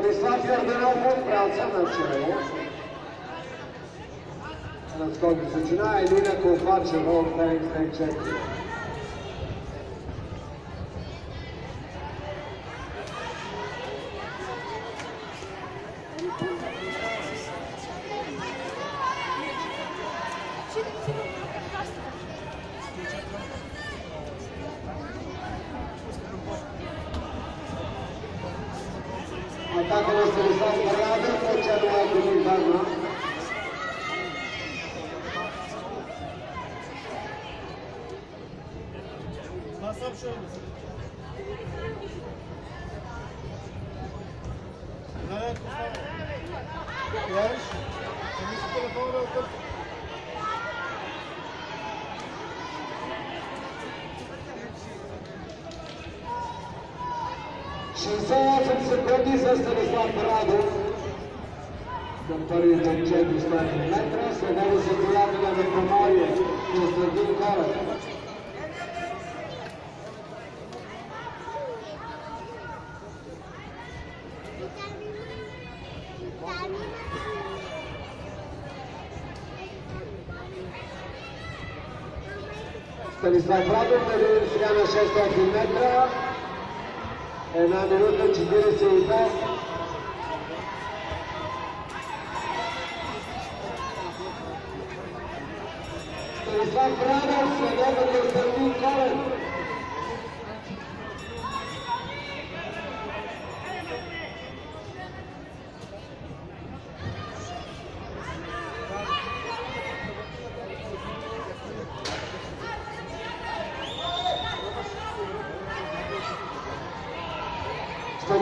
Владислав Сардинов отправца начало. Разходи се чина, Елина Ковачева от Феникс Тенчек. Thank you. Intanto questo che sta sbagliato e c'è arrivato il danno. Masraf şu olmasın. Evet. Yarış. Şimdi şu telefonu otur. Шестдесет секунди за Станислав Парадов. Към първите 400 метра, след него се появи на Викоморие, Константин Колев. Станислав Радов е сега на 600 метра. Elnar'ın çizgili seyirler. İslam Kramer, Selam ve Gösterdiğin Karın.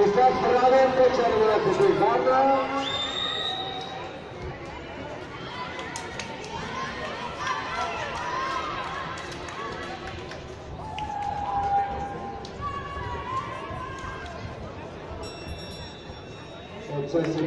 Está prawie pociągnął poszukiwana. Cześć,